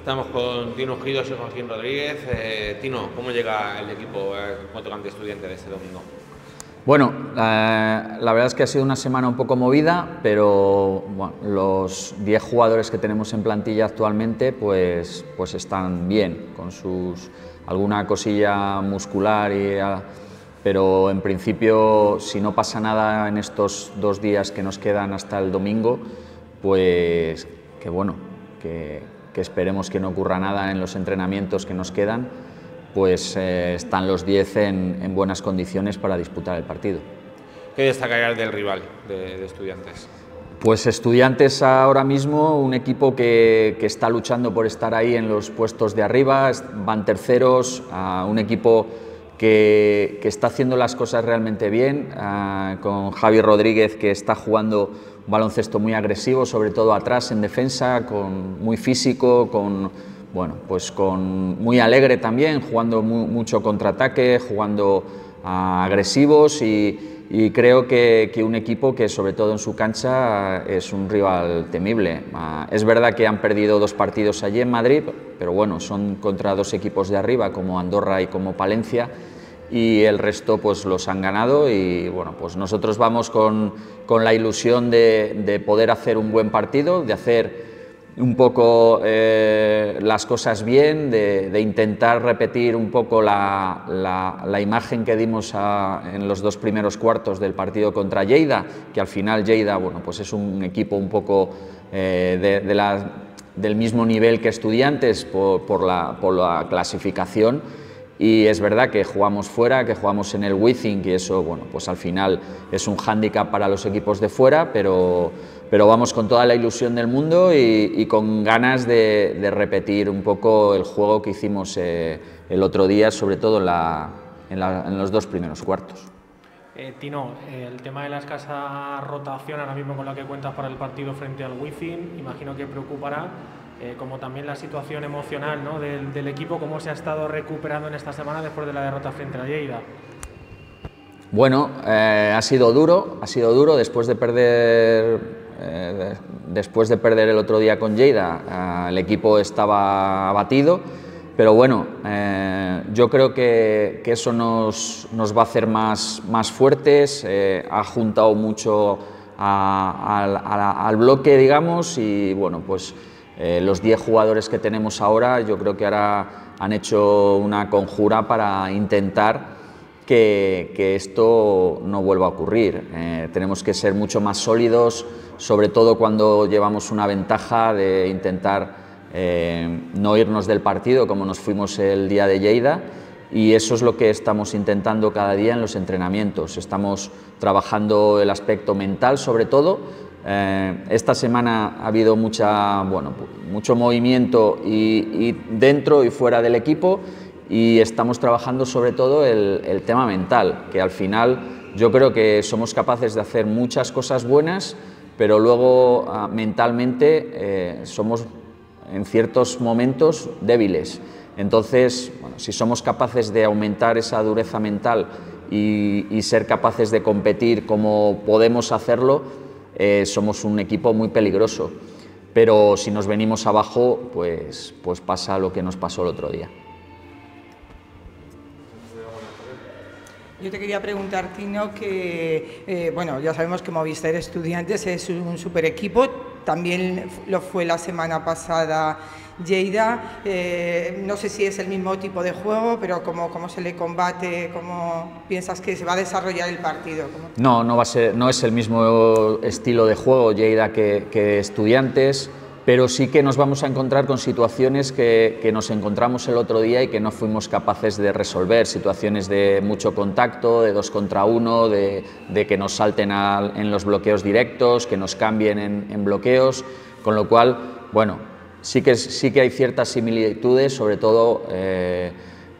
Estamos con Tino Gidos y Joaquín Rodríguez. Eh, Tino, ¿cómo llega el equipo eh, Motocante Estudiante de este domingo? Bueno, la verdad es que ha sido una semana un poco movida, pero los 10 jugadores que tenemos en plantilla actualmente pues, pues están bien, con sus alguna cosilla muscular, y, pero en principio si no pasa nada en estos dos días que nos quedan hasta el domingo, pues que bueno, que, esperemos que no ocurra nada en los entrenamientos que nos quedan pues eh, están los 10 en, buenas condiciones para disputar el partido. ¿Qué destacarías del rival de, Estudiantes? Pues Estudiantes ahora mismo, un equipo que, está luchando por estar ahí en los puestos de arriba, van terceros, un equipo que, está haciendo las cosas realmente bien, con Javi Rodríguez que está jugando un baloncesto muy agresivo, sobre todo atrás en defensa, con, muy físico, con bueno, pues con muy alegre también, jugando mucho contraataque, jugando ah, agresivos y, creo que, un equipo que sobre todo en su cancha es un rival temible. Ah, es verdad que han perdido dos partidos allí en Madrid, pero bueno, son contra dos equipos de arriba como Andorra y como Palencia y el resto pues los han ganado y bueno, pues nosotros vamos con, la ilusión de, de poder hacer un buen partido, de hacer un poco eh, las cosas bien, de, intentar repetir un poco la, imagen que dimos en los dos primeros cuartos del partido contra Lleida, que al final Lleida bueno, pues es un equipo un poco eh, del mismo nivel que estudiantes por, la, por la clasificación y es verdad que jugamos fuera, que jugamos en el Withing y eso, bueno, pues al final es un hándicap para los equipos de fuera, pero, pero vamos con toda la ilusión del mundo y, con ganas de, repetir un poco el juego que hicimos eh, el otro día, sobre todo en, los dos primeros cuartos. Eh, Tino, el tema de la escasa rotación ahora mismo con la que cuentas para el partido frente al Withing, imagino que preocupará eh, como también la situación emocional del, equipo, cómo se ha estado recuperando en esta semana después de la derrota frente a Lleida. Bueno, eh, ha sido duro, ha sido duro después de perder, eh, después de perder el otro día con Lleida, el equipo estaba abatido, pero bueno, yo creo que, eso nos, va a hacer más, más fuertes, ha juntado mucho al bloque, digamos, y bueno, pues eh, los 10 jugadores que tenemos ahora yo creo que ahora han hecho una conjura para intentar que, esto no vuelva a ocurrir. Eh, tenemos que ser mucho más sólidos, sobre todo cuando llevamos una ventaja de intentar eh, no irnos del partido como nos fuimos el día de Lleida y eso es lo que estamos intentando cada día en los entrenamientos. Estamos trabajando el aspecto mental sobre todo, eh, esta semana ha habido mucha, bueno, mucho movimiento y, dentro y fuera del equipo y estamos trabajando sobre todo el, tema mental, que al final yo creo que somos capaces de hacer muchas cosas buenas, pero luego ah, mentalmente eh, somos en ciertos momentos débiles. Entonces, si somos capaces de aumentar esa dureza mental y ser capaces de competir como podemos hacerlo, eh, somos un equipo muy peligroso. Pero si nos venimos abajo, pues, pues pasa lo que nos pasó el otro día. Yo te quería preguntar, Tino, que, eh, bueno, ya sabemos que Movistar Estudiantes es un super equipo, también lo fue la semana pasada Lleida. Eh, no sé si es el mismo tipo de juego, pero cómo, cómo se le combate, cómo piensas que se va a desarrollar el partido. No, no, va a ser, no es el mismo estilo de juego Lleida que, que Estudiantes pero sí que nos vamos a encontrar con situaciones que, nos encontramos el otro día y que no fuimos capaces de resolver, situaciones de mucho contacto, de dos contra uno, de, que nos salten en los bloqueos directos, que nos cambien en, bloqueos, con lo cual, bueno, sí que, sí que hay ciertas similitudes, sobre todo, eh,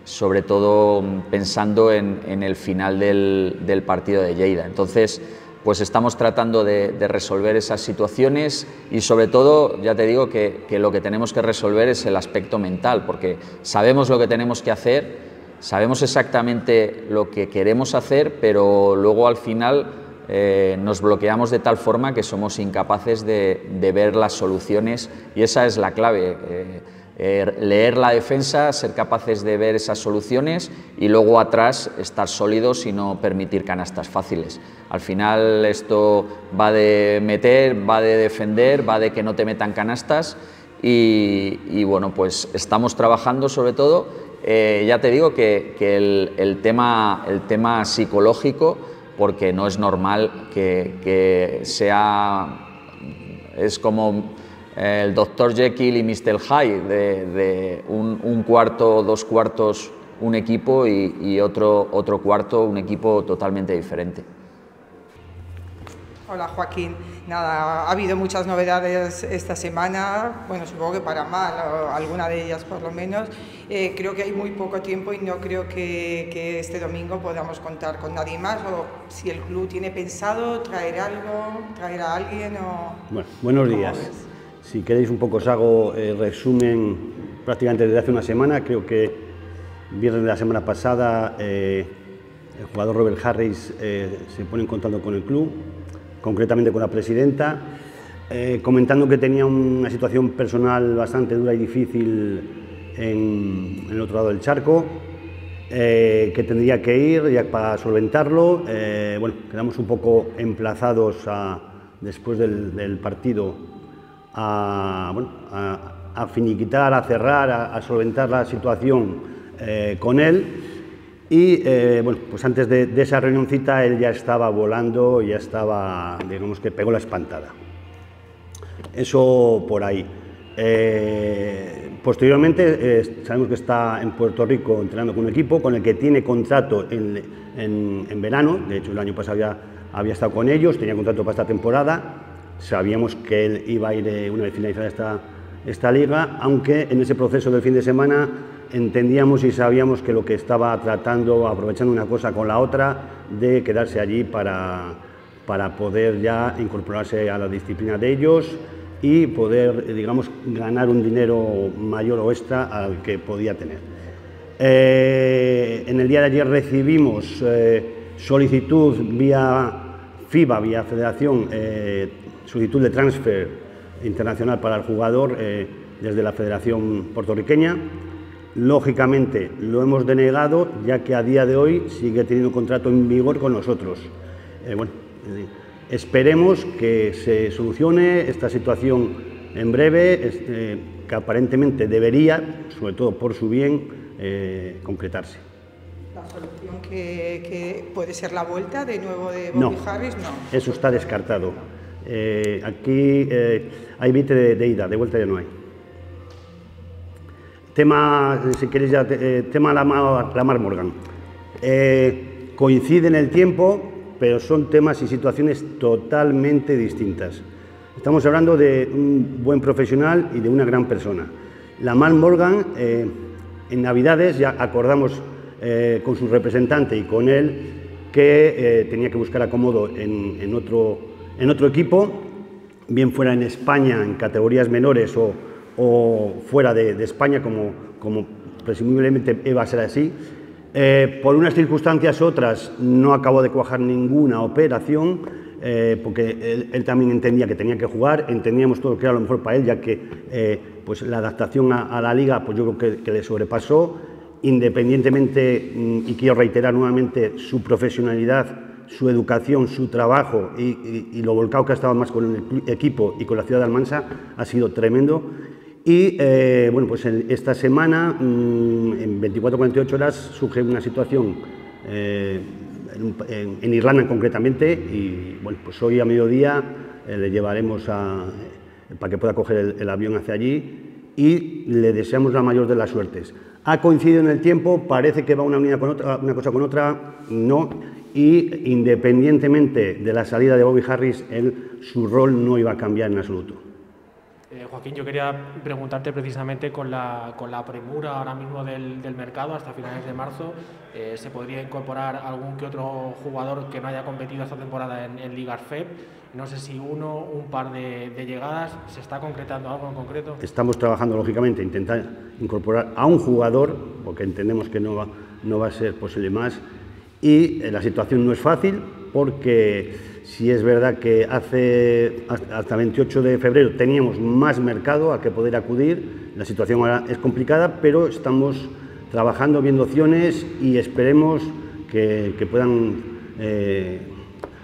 sobre todo pensando en, el final del, del partido de Lleida. Entonces, pues estamos tratando de, resolver esas situaciones y sobre todo, ya te digo que, lo que tenemos que resolver es el aspecto mental, porque sabemos lo que tenemos que hacer, sabemos exactamente lo que queremos hacer, pero luego al final eh, nos bloqueamos de tal forma que somos incapaces de, ver las soluciones y esa es la clave. Eh, eh, leer la defensa, ser capaces de ver esas soluciones y luego atrás estar sólidos y no permitir canastas fáciles. Al final esto va de meter, va de defender, va de que no te metan canastas y, bueno, pues estamos trabajando sobre todo, ya te digo que, el, tema, el tema psicológico, porque no es normal que, sea, es como el Dr. Jekyll y Mr. Hyde, de, un, cuarto, dos cuartos, un equipo y, otro, otro cuarto, un equipo totalmente diferente. Hola Joaquín, nada, ha habido muchas novedades esta semana, bueno, supongo que para mal, alguna de ellas por lo menos. Eh, creo que hay muy poco tiempo y no creo que, este domingo podamos contar con nadie más o si el club tiene pensado traer algo, traer a alguien o... Bueno, buenos días. Si queréis un poco os hago el resumen prácticamente desde hace una semana. Creo que viernes de la semana pasada eh, el jugador Robert Harris eh, se pone en contacto con el club, concretamente con la presidenta, eh, comentando que tenía una situación personal bastante dura y difícil en, el otro lado del charco, que tendría que ir ya para solventarlo. bueno, quedamos un poco emplazados después del partido a, finiquitar, a cerrar, a, solventar la situación eh, con él. Y eh, bueno, pues antes de, esa reunioncita él ya estaba volando, ya estaba, digamos que pegó la espantada. Eso por ahí. Eh, posteriormente sabemos que está en Puerto Rico entrenando con un equipo con el que tiene contrato en, en, verano, de hecho el año pasado ya había estado con ellos, tenía contrato para esta temporada Sabíamos que él iba a ir eh, una vez finalizada esta, esta liga, aunque en ese proceso del fin de semana entendíamos y sabíamos que lo que estaba tratando, aprovechando una cosa con la otra, de quedarse allí para, para poder ya incorporarse a la disciplina de ellos y poder, digamos, ganar un dinero mayor o extra al que podía tener. Eh, en el día de ayer recibimos eh, solicitud vía FIBA, vía Federación, solicitud de transfer internacional para el jugador eh, desde la Federación Puertorriqueña. Lógicamente lo hemos denegado ya que a día de hoy sigue teniendo contrato en vigor con nosotros. Eh, bueno, eh, esperemos que se solucione esta situación en breve, que aparentemente debería, sobre todo por su bien, concretarse. ¿La solución que, puede ser la vuelta de nuevo de Bobby Harris? No, eso está descartado. Eh, aquí eh, hay bit de, ida, de vuelta ya no hay. Tema, si queréis ya, eh, tema Lamar, Lamar Morgan. coincide en el tiempo, pero son temas y situaciones totalmente distintas. Estamos hablando de un buen profesional y de una gran persona. Lamar Morgan, en Navidades ya acordamos con su representante y con él que tenía que buscar acomodo en, en otro en otro equipo, bien fuera en España en categorías menores o, fuera de, España, como, como, presumiblemente iba a ser así. Eh, por unas circunstancias u otras no acabó de cuajar ninguna operación, eh, porque él, también entendía que tenía que jugar, entendíamos todo que era lo mejor para él, ya que eh, pues la adaptación a, la liga pues yo creo que, que le sobrepasó, independientemente, mm, y quiero reiterar nuevamente, su profesionalidad su educación, su trabajo y, lo volcado que ha estado más con el equipo y con la ciudad de Almansa ha sido tremendo. Y eh, bueno, pues esta semana, mm, en 24-48 horas, surge una situación eh, en, Irlanda concretamente y bueno, pues hoy a mediodía eh, le llevaremos a, para que pueda coger el, avión hacia allí y le deseamos la mayor de las suertes. Ha coincidido en el tiempo, parece que va una, unidad con otra, una cosa con otra, no, y independientemente de la salida de Bobby Harris, su rol no iba a cambiar en absoluto. Eh, Joaquín, yo quería preguntarte precisamente con la, con la premura ahora mismo del, del, mercado hasta finales de marzo, eh, ¿se podría incorporar algún que otro jugador que no haya competido esta temporada en, en Ligas? No sé si uno, un par de, de, llegadas, ¿se está concretando algo en concreto? Estamos trabajando, lógicamente, intentar incorporar a un jugador, porque entendemos que no va, no va a ser posible más, y eh, la situación no es fácil, porque si es verdad que hace hasta 28 de febrero teníamos más mercado a que poder acudir, la situación ahora es complicada, pero estamos trabajando, viendo opciones y esperemos que, puedan eh,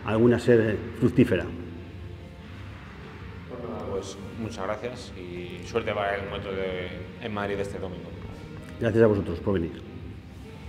algunas ser fructíferas. Pues muchas gracias y suerte para el encuentro en Madrid este domingo. Gracias a vosotros por venir.